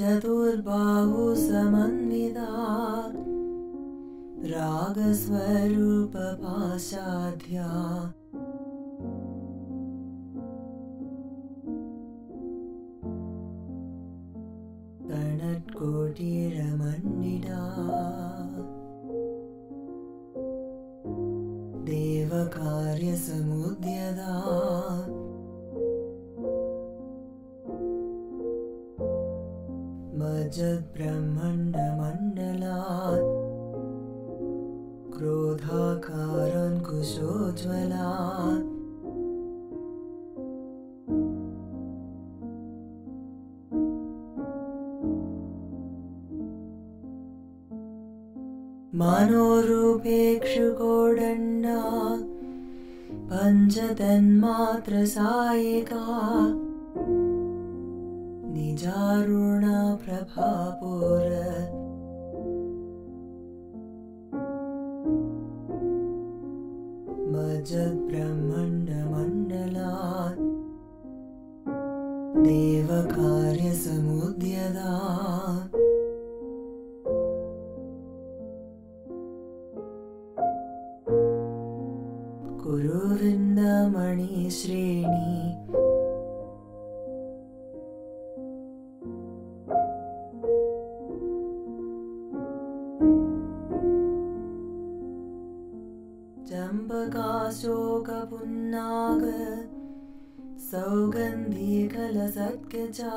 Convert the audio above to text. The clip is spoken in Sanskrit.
चतुर्बाहु समन्विता रागस्वरूपपाशाध्या। कणट्कोटिरमण्डिता देवकार्यसमुद्यदा मजद्ब्रह्मण्डमण्डलात् क्रोधाकारङ्कुशोज्ज्वलात् मनोरूपेक्षुकोदण्डा पञ्चतन्मात्रसायिका निजारुणप्रभापुर। मजद्ब्रह्मण्डमण्डलात् देवकार्यसमुद्यदा कुरुविन्दमणिश्रेणी चम्पकाशोकपुन्नाग सौगन्धिकलसत्कजा